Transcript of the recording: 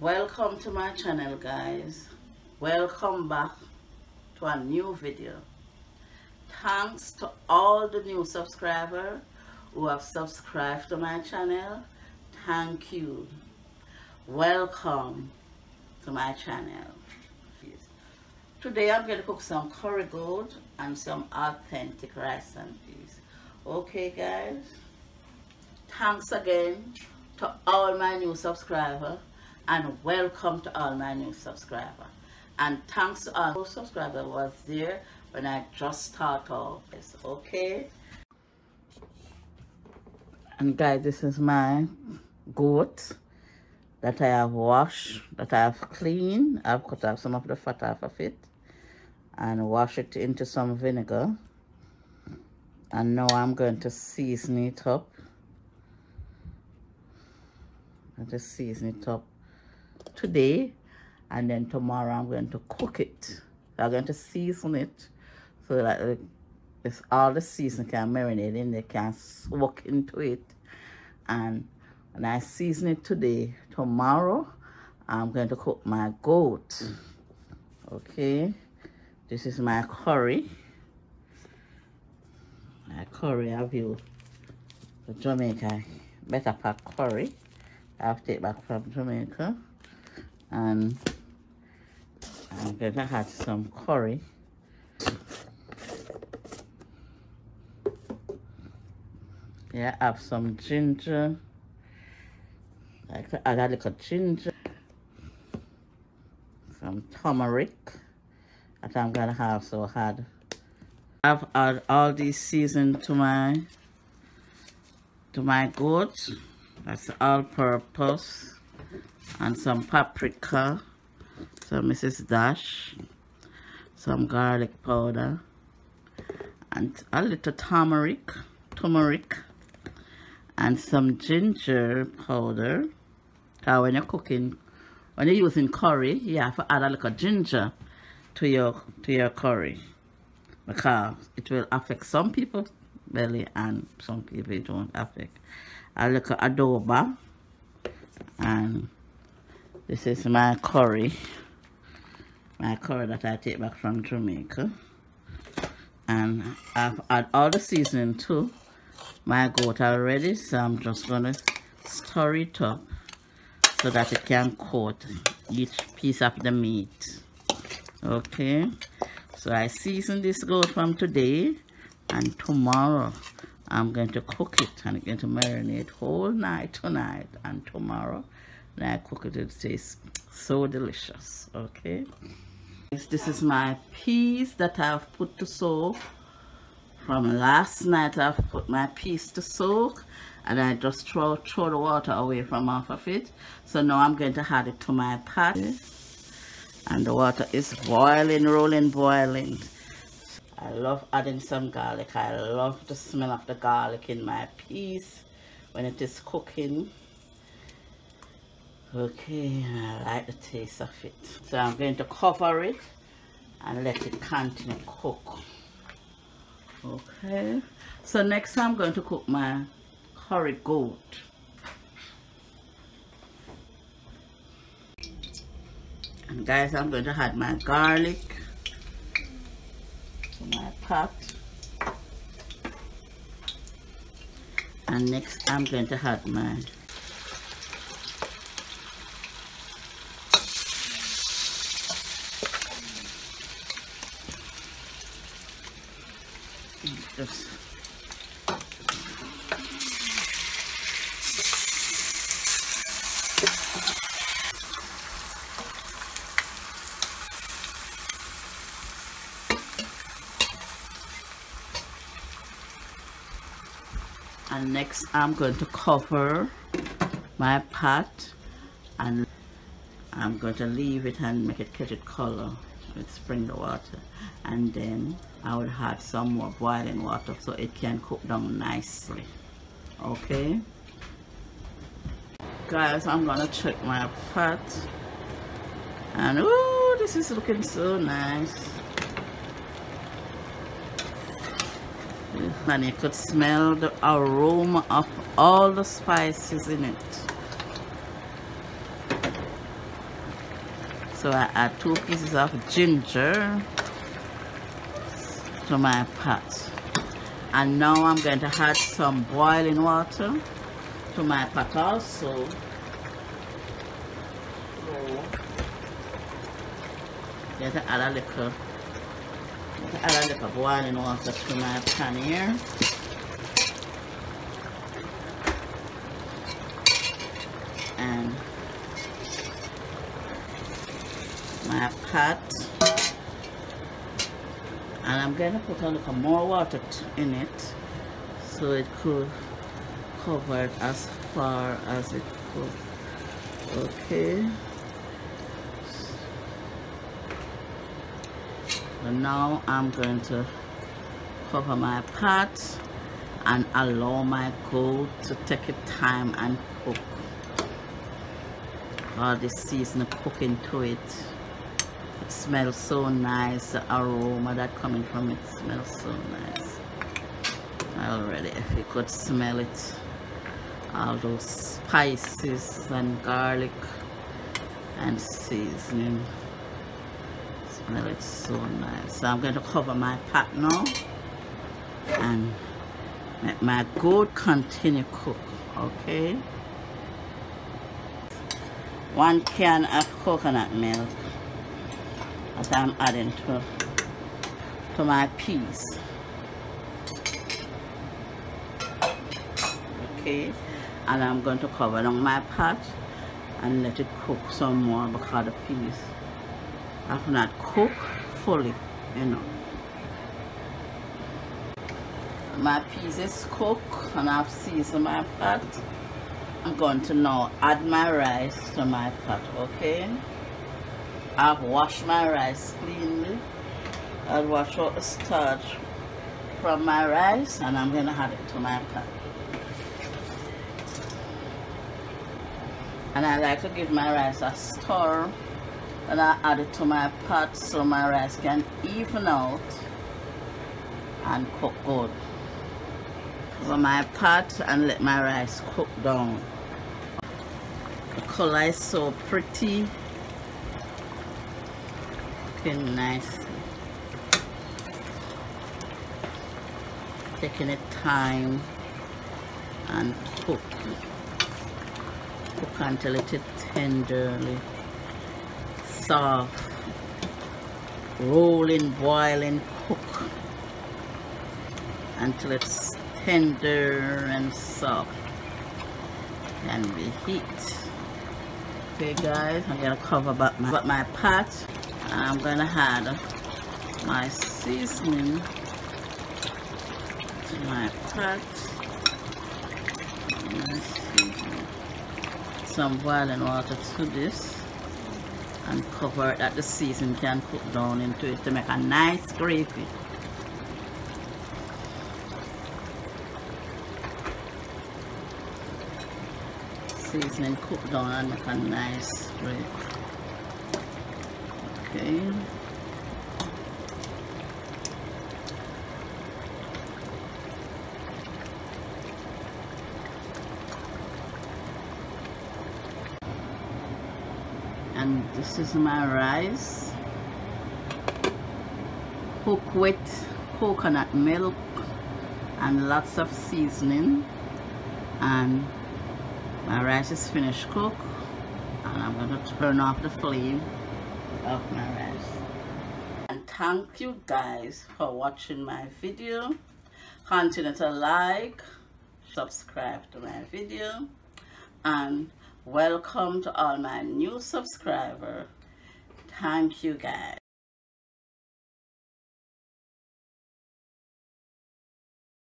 welcome to my channel guys. Welcome back to a new video. Thanks to all the new subscribers who have subscribed to my channel. Thank you. Welcome to my channel. Today i'm going to cook some curry goat and some authentic rice and peas. Okay guys? Thanks again to all my new subscribers and welcome to all my new subscribers and thanks to all those subscribers was there when I just started this okay? And guys this is my goat that I have washed that I have cleaned. I've cut off some of the fat off of it and wash it into some vinegar. And now I'm going to season it up. I just season it up today and then tomorrow I'm going to cook it. I'm going to season it so that it's all the season can marinate in they can soak into it. And when I season it today tomorrow I'm going to cook my goat. Okay? This is my curry. My curry have you? The Jamaica Betapac curry. I've take back from Jamaica and I'm gonna add some curry. Yeah I have some ginger. I add a little ginger some turmeric that I'm gonna have so add I've add all these season to my to my goat that's all purpose and some paprika some mrs dash some garlic powder and a little turmeric turmeric and some ginger powder. Now, when you're cooking when you're using curry you have to add a little ginger to your to your curry. Because it will affect some people belly and some people it won't affect. A little adobo and this is my curry. My curry that I take back from Jamaica. And I've added all the seasoning to my goat already. So I'm just going to stir it up so that it can coat each piece of the meat. Okay. So I season this goat from today and tomorrow I'm going to cook it and I'm going to marinate whole night tonight and tomorrow and I cook it, it tastes so delicious, okay? This is my peas that I've put to soak. From last night I've put my peas to soak and I just throw, throw the water away from off of it. So now I'm going to add it to my pot. And the water is boiling, rolling, boiling. I love adding some garlic. I love the smell of the garlic in my peas when it is cooking okay I like the taste of it. So I'm going to cover it and let it continue cook. Okay so next I'm going to cook my curry goat. And guys I'm going to add my garlic to my pot. And next I'm going to add my this. And next I'm going to cover my pot and I'm going to leave it and make it catch its color with spring the water. And then I will add some more boiling water so it can cook down nicely. Okay? Guys I'm gonna check my pot. And oh this is looking so nice. And you could smell the aroma of all the spices in it so I add two pieces of ginger to my pot and now I'm going to add some boiling water to my pot also Get to add a little, add a little boiling water to my pan here. And pot. And I'm going to put a little more water in it so it could cover it as far as it could. Okay. and now I'm going to cover my pot and allow my goat to take its time and cook all the season cook into it smells so nice the aroma that coming from it smells so nice. Already if you could smell it all those spices and garlic and seasoning. Smell it so nice. So i'm going to cover my pot now and let my goat continue cook okay? One can of coconut milk that i'm adding to to my peas okay and i'm going to cover on my pot and let it cook some more because the peas have not cooked fully, you know. My peas is cooked and I've seasoned my pot. I'm going to now add my rice to my pot, okay? I've washed my rice cleanly. I'll wash out the starch from my rice and I'm going to add it to my pot. And I like to give my rice a stir and I add it to my pot so my rice can even out and cook good. Cover my pot and let my rice cook down. The color is so pretty. Looking nice. Taking it time and cook. Cook until it is tenderly soft, rolling, boiling, cook until it's tender and soft. Can be heat. Okay guys, I'm gonna cover up my, my pot. I'm gonna add my seasoning to my pot. Some boiling water to this and cover it that the season can cook down into it to make a nice gravy. Seasoning cook down and make a nice gravy. Okay. and this is my rice. Cooked with coconut milk and lots of seasoning. And my rice is finished cooked. And I'm going to turn off the flame of my and thank you guys for watching my video. Continue to like subscribe to my video? And welcome to all my new subscribers thank you guys